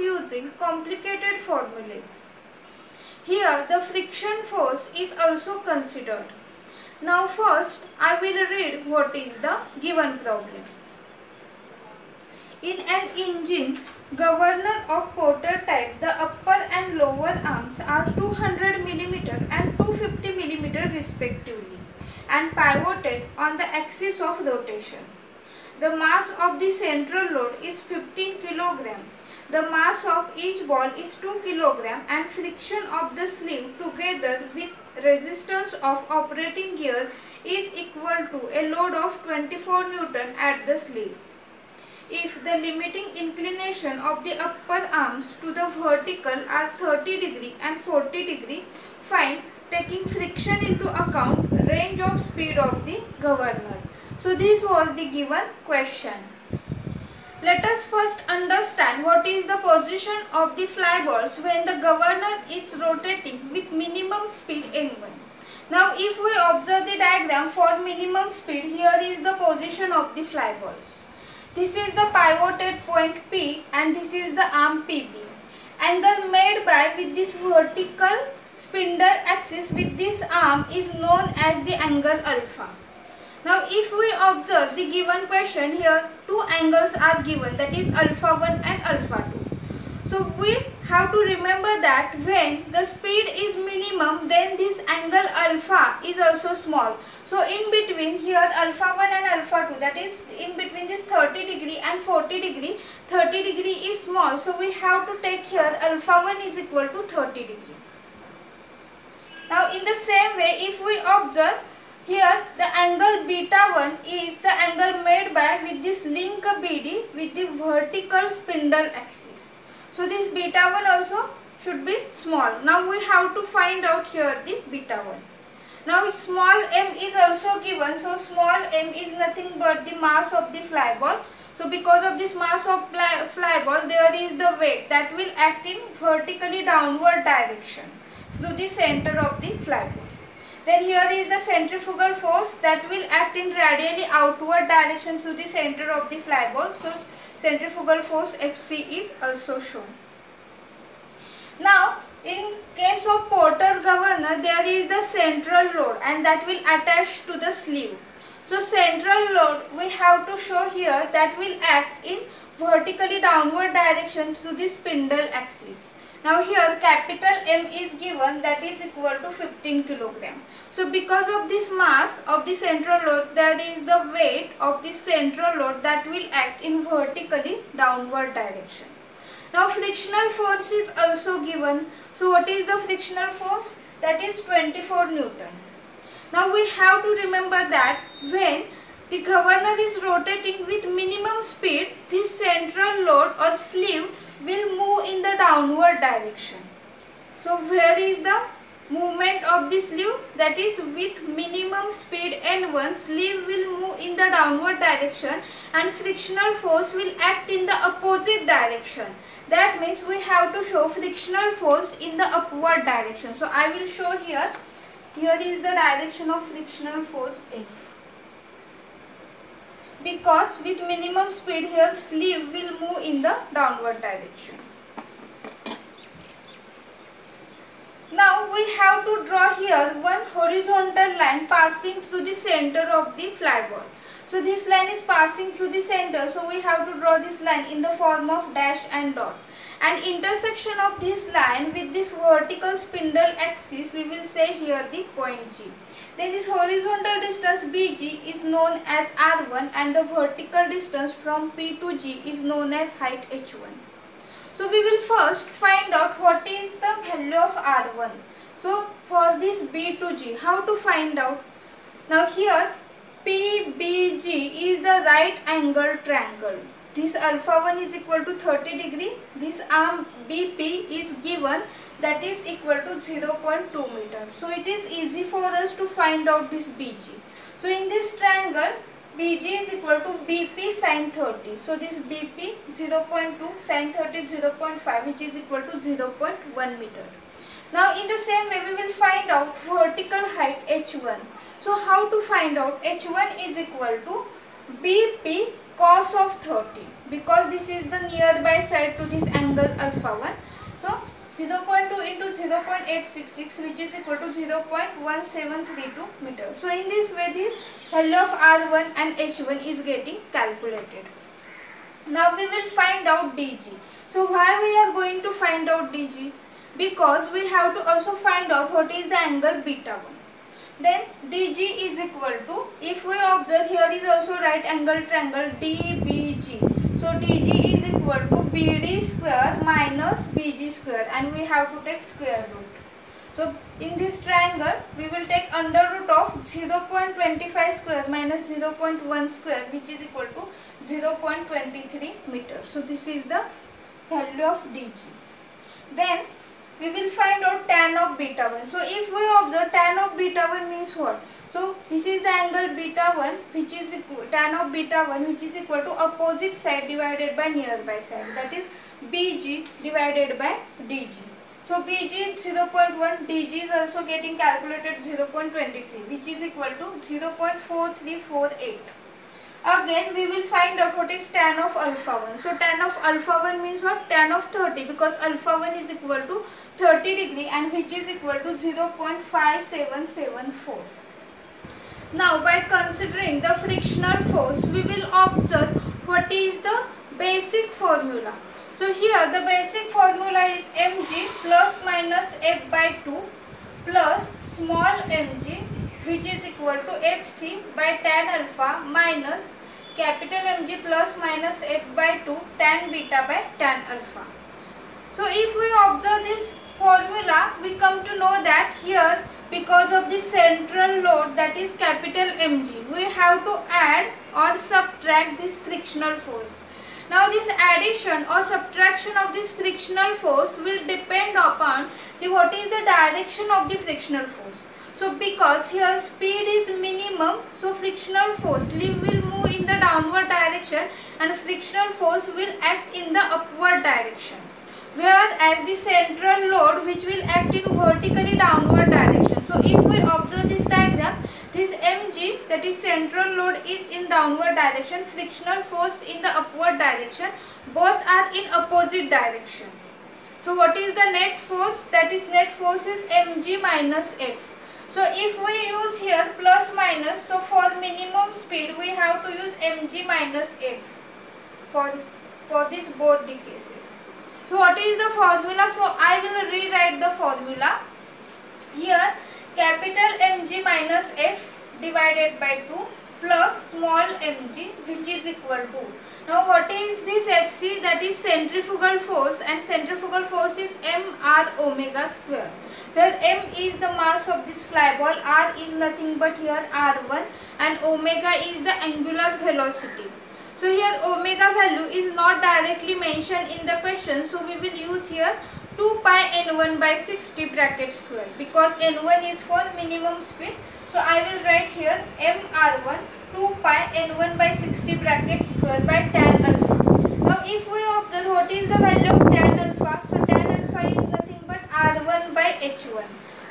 using complicated formulas. Here the friction force is also considered. Now first I will read what is the given problem. In an engine governor of Porter type, the upper and lower arms are 200 mm and 250 mm respectively and pivoted on the axis of rotation. The mass of the central load is 15 kg. The mass of each ball is 2 kg and friction of the sleeve together with resistance of operating gear is equal to a load of 24 Newton at the sleeve. If the limiting inclination of the upper arms to the vertical are 30 degree and 40 degree, find taking friction into account range of speed of the governor. So this was the given question. Let us first understand what is the position of the fly balls when the governor is rotating with minimum speed n1. Now if we observe the diagram for minimum speed, here is the position of the fly balls. This is the pivoted point P and this is the arm PB. Angle made by with this vertical spindle axis with this arm is known as the angle alpha. Now if we observe the given question here two angles are given that is alpha 1 and alpha 2. So we have to remember that when the speed is minimum then this angle alpha is also small. So in between here alpha 1 and alpha 2 that is in between this 30 degree and 40 degree 30 degree is small. So we have to take here alpha 1 is equal to 30 degree. Now in the same way if we observe here the angle beta 1 is the angle made by with this link BD with the vertical spindle axis. So this beta 1 also should be small. Now we have to find out here the beta 1. Now small m is also given. So small m is nothing but the mass of the fly ball. So because of this mass of fly, fly ball there is the weight that will act in vertically downward direction to the center of the fly ball. Then here is the centrifugal force that will act in radially outward direction to the center of the fly ball. So centrifugal force Fc is also shown. Now in case of Porter governor there is the central load and that will attach to the sleeve. So central load we have to show here that will act in vertically downward direction to the spindle axis. Now here capital M is given that is equal to 15 kilogram. So because of this mass of the central load there is the weight of the central load that will act in vertically downward direction. Now frictional force is also given. So what is the frictional force? That is 24 Newton. Now we have to remember that when the governor is rotating with minimum speed, this central load or sleeve will move in the downward direction. So where is the movement of the sleeve? That is with minimum speed n1, sleeve will move in the downward direction and frictional force will act in the opposite direction. That means we have to show frictional force in the upward direction. So I will show here. Here is the direction of frictional force F because with minimum speed here sleeve will move in the downward direction. Now we have to draw here one horizontal line passing through the center of the fly ball. So this line is passing through the center so we have to draw this line in the form of dash and dot. And intersection of this line with this vertical spindle axis we will say here the point G. Then this horizontal distance BG is known as R1 and the vertical distance from P to G is known as height H1. So we will first find out what is the value of R1. So for this B to G, how to find out? Now here PBG is the right angle triangle. This alpha 1 is equal to 30 degree. This arm BP is given that is equal to 0.2 meter. So it is easy for us to find out this BG. So in this triangle Bg is equal to Bp sine 30. So this Bp 0.2 sine 30 0.5 which is equal to 0.1 meter. Now in the same way we will find out vertical height h1. So how to find out h1 is equal to Bp cos of 30 because this is the nearby side to this angle alpha 1. So 0.2 into 0.866 which is equal to 0.1732 meter. So in this way this value of R1 and H1 is getting calculated. Now we will find out DG. So why we are going to find out DG? Because we have to also find out what is the angle beta 1. Then DG is equal to, if we observe here is also right angle triangle DBG. So DG is equal to BD square minus BG square and we have to take square root. So in this triangle we will take under root of 0.25 square minus 0.1 square which is equal to 0.23 meter. So this is the value of DG. Then we will find out tan of beta 1. So if we observe tan of beta 1 means what? So this is the angle beta 1 which is equal, tan of beta 1 which is equal to opposite side divided by nearby side that is BG divided by DG. So BG is 0.1, DG is also getting calculated 0.23 which is equal to 0.4348. Again we will find out what is tan of alpha 1. So tan of alpha 1 means what? Tan of 30 because alpha 1 is equal to 30 degree and which is equal to 0.5774. Now by considering the frictional force we will observe what is the basic formula. So here the basic formula is mg plus minus f by 2 plus small mg which is equal to fc by tan alpha minus capital mg plus minus f by 2 tan beta by tan alpha. So if we observe this formula we come to know that here because of the central load that is capital Mg we have to add or subtract this frictional force. Now this addition or subtraction of this frictional force will depend upon the what is the direction of the frictional force. So because here speed is minimum, so frictional force sleeve will move in the downward direction and frictional force will act in the upward direction. Whereas the central load which will act in vertically downward direction. So if we observe this diagram, this mg that is central load is in downward direction, frictional force in the upward direction, both are in opposite direction. So what is the net force? That is net force is mg minus f. So if we use here plus minus, so for minimum speed we have to use mg minus f for, for this both the cases. So what is the formula? So I will rewrite the formula. Here capital mg minus f divided by 2 plus small mg which is equal to now what is this Fc that is centrifugal force and centrifugal force is mr omega square where m is the mass of this fly ball, r is nothing but here r1 and omega is the angular velocity. So here omega value is not directly mentioned in the question so we will use here 2 pi n1 by 60 bracket square because n1 is for minimum speed. So I will write here mr1 2 pi n1 by 60 bracket square by tan alpha. Now if we observe what is the value of tan alpha, so tan alpha is nothing but r1 by h1.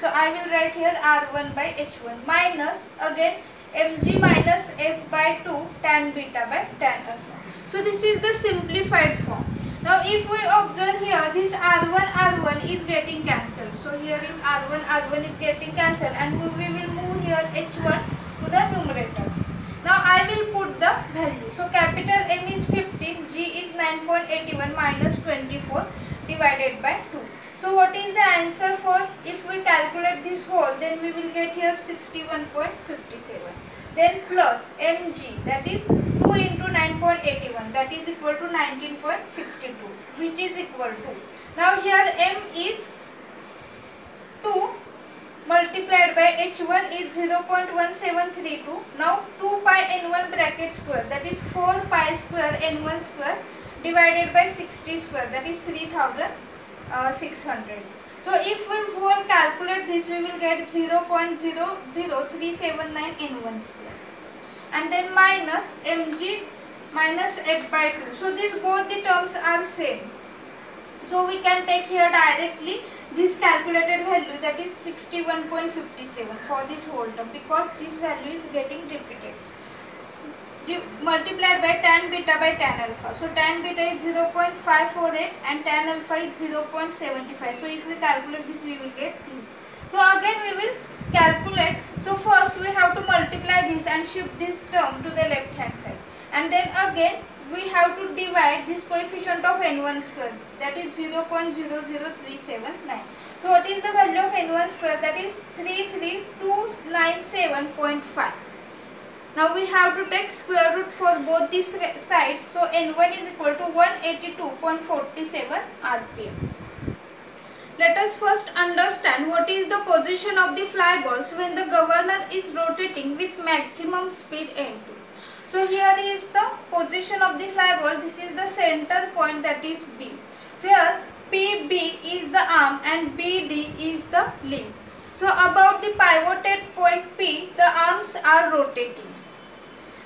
So I will write here r1 by h1 minus again mg minus f by 2 tan beta by tan alpha. So this is the simplified form. Now if we observe here this r1 r1 is getting cancelled. So here is r1 r1 is getting cancelled and we will move here h1 to the numerator. Now I will put the value. So capital M is 15, G is 9.81 minus 24 divided by 2. So what is the answer for if we calculate this whole then we will get here 61.57. Then plus mg that is 2 into 9.81 that is equal to 19.62 which is equal to. Now here m is 2 multiplied by h1 is 0.1732. Now 2 pi n1 bracket square that is 4 pi square n1 square divided by 60 square that is 3600. Uh, so if we for calculate this we will get 0.00379 n1 square. and then minus mg minus f by 2. So these both the terms are same. So we can take here directly this calculated value that is 61.57 for this whole term because this value is getting repeated multiplied by tan beta by tan alpha. So tan beta is 0.548 and tan alpha is 0.75. So if we calculate this we will get this. So again we will calculate. So first we have to multiply this and shift this term to the left hand side. And then again we have to divide this coefficient of n1 square that is 0.00379. So what is the value of n1 square that is 33297.5. Now we have to take square root for both these sides. So N1 is equal to 182.47 RPM. Let us first understand what is the position of the fly balls when the governor is rotating with maximum speed N2. So here is the position of the fly ball. This is the center point that is B. Where PB is the arm and BD is the link. So about the pivoted point P, the arms are rotating.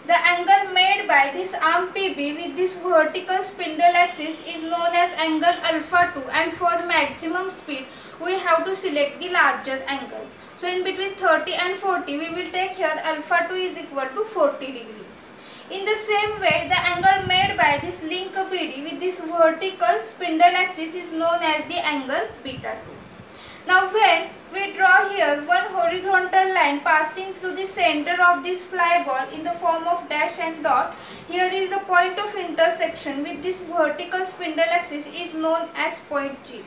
The angle made by this arm PB with this vertical spindle axis is known as angle alpha 2 and for the maximum speed we have to select the larger angle. So in between 30 and 40 we will take here alpha 2 is equal to 40 degree. In the same way the angle made by this link BD with this vertical spindle axis is known as the angle beta 2. Now when we draw here one horizontal line passing through the center of this fly ball in the form of dash and dot. Here is the point of intersection with this vertical spindle axis is known as point G.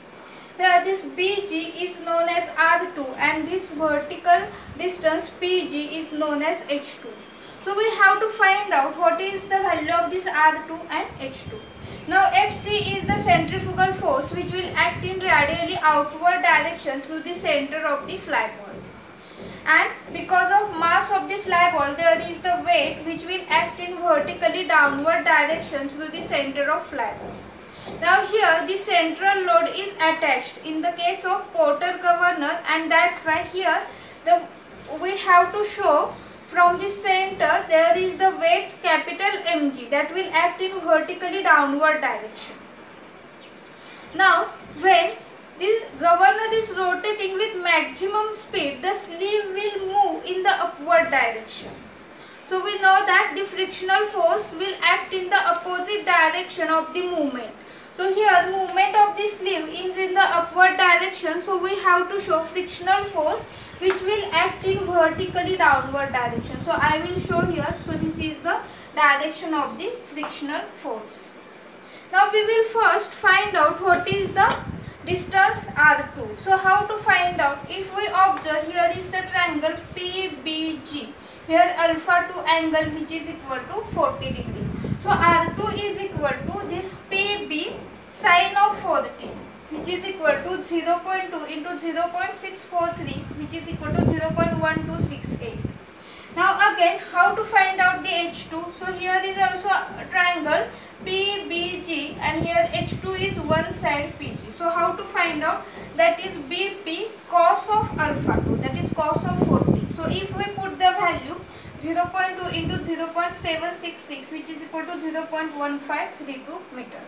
Here this BG is known as R2 and this vertical distance PG is known as H2. So we have to find out what is the value of this R2 and H2. Now Fc is the centrifugal force which will act in radially outward direction through the center of the fly ball. And because of mass of the fly ball there is the weight which will act in vertically downward direction through the center of fly. Now here the central load is attached in the case of Porter governor and that's why here the we have to show from the center there is the weight capital Mg that will act in vertically downward direction. Now when this governor is rotating with maximum speed the sleeve will move in the upward direction. So we know that the frictional force will act in the opposite direction of the movement. So here movement of the sleeve is in the upward direction so we have to show frictional force which will act in vertically downward direction. So I will show here. So this is the direction of the frictional force. Now we will first find out what is the distance R2. So how to find out? If we observe here is the triangle PBG. Here alpha 2 angle which is equal to 40 degree. So R2 is equal to this PB sine of 40 which is equal to 0 0.2 into 0 0.643 which is equal to 0 0.1268. Now again how to find out the H2? So here is also a triangle PBG and here H2 is one side PG. So how to find out? That is BP cos of alpha 2 that is cos of 40. So if we put the value 0 0.2 into 0 0.766 which is equal to 0 0.1532 meter.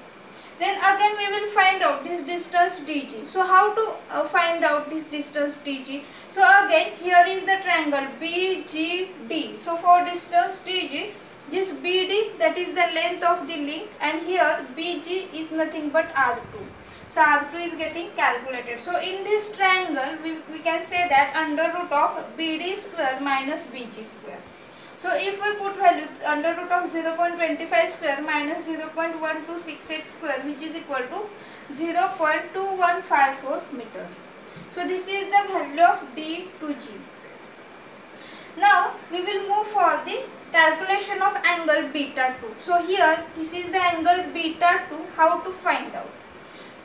Then again we will find out this distance dg. So how to uh, find out this distance dg? So again here is the triangle BGD. So for distance dg this BD that is the length of the link and here BG is nothing but R2. So R2 is getting calculated. So in this triangle we, we can say that under root of BD square minus BG square. So if we put values under root of 0.25 square minus 0.1268 square which is equal to 0.2154 meter. So this is the value of D to G. Now we will move for the calculation of angle beta 2. So here this is the angle beta 2 how to find out.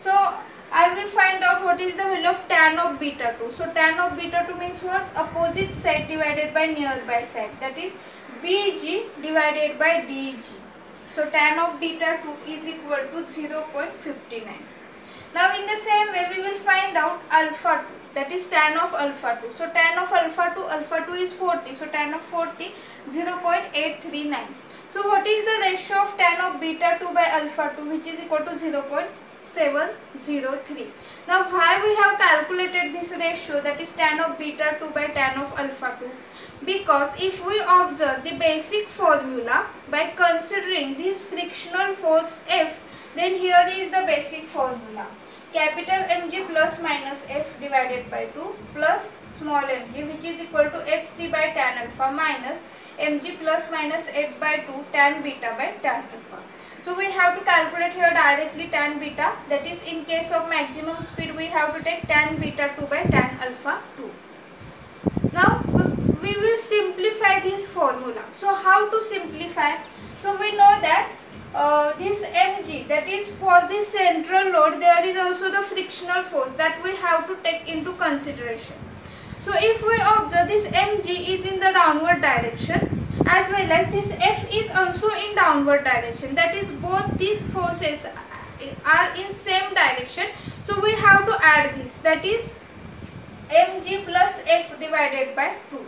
So I will find out what is the value of tan of beta 2. So tan of beta 2 means what? Opposite side divided by nearby side. That is BG divided by DG. So tan of beta 2 is equal to 0 0.59. Now in the same way we will find out alpha 2 that is tan of alpha 2. So tan of alpha 2, alpha 2 is 40. So tan of 40, 0.839. So what is the ratio of tan of beta 2 by alpha 2 which is equal to 0.703. Now why we have calculated this ratio that is tan of beta 2 by tan of alpha 2? Because if we observe the basic formula by considering this frictional force F then here is the basic formula capital mg plus minus f divided by 2 plus small mg which is equal to fc by tan alpha minus mg plus minus f by 2 tan beta by tan alpha. So we have to calculate here directly tan beta that is in case of maximum speed we have to take tan beta 2 by tan alpha 2. Now we will simplify this formula. So how to simplify? So we know that uh, this mg that is for the central load there is also the frictional force that we have to take into consideration. So if we observe this mg is in the downward direction as well as this f is also in downward direction. That is both these forces are in same direction. So we have to add this. That is mg plus f divided by 2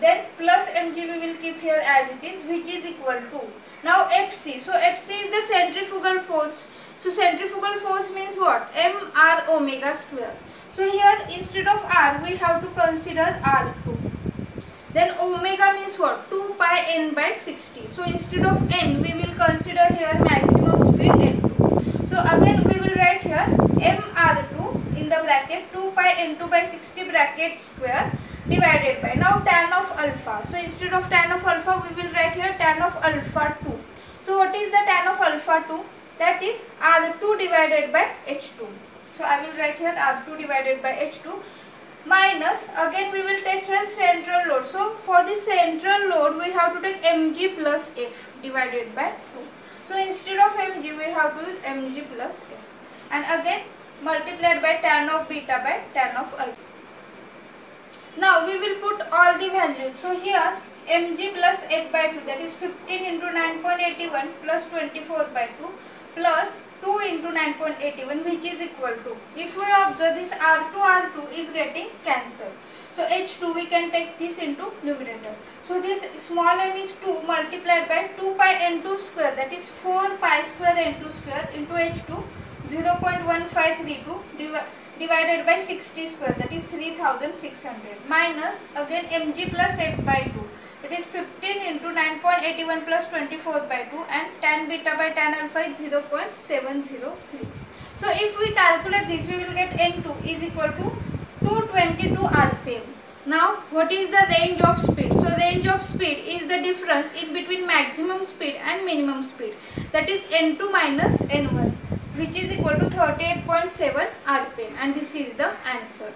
then plus mg we will keep here as it is which is equal to now fc so fc is the centrifugal force. So centrifugal force means what? M r omega square. So here instead of r we have to consider r2 then omega means what? 2 pi n by 60 so instead of n we will consider here maximum speed n2 so again we will write here mr2 in the bracket 2 pi n2 by 60 bracket square divided by. Now tan of alpha. So instead of tan of alpha we will write here tan of alpha 2 so what is the tan of alpha 2 that is r2 divided by h2 so i will write here r2 divided by h2 minus again we will take here central load. So for the central load we have to take mg plus f divided by 2 so instead of mg we have to use mg plus f. And again multiplied by tan of beta by tan of alpha. Now we will put all the values. So here mg plus f by 2 that is 15 into 9.81 plus 24 by 2 plus 2 into 9.81 which is equal to if we observe this r2 r2 is getting cancelled. So h2 we can take this into numerator. So this small m is 2 multiplied by 2 pi n2 square that is 4 pi square n2 square into h2 0.1532 divided divided by 60 square that is 3600 minus again mg plus f by 2 that is 15 into 9.81 plus 24 by 2 and tan beta by tan alpha is 0.703. So if we calculate this we will get N2 is equal to 222 rpm. Now what is the range of speed? So range of speed is the difference in between maximum speed and minimum speed that is N2 minus N1 which is equal to 38.7 rpm and this is the answer.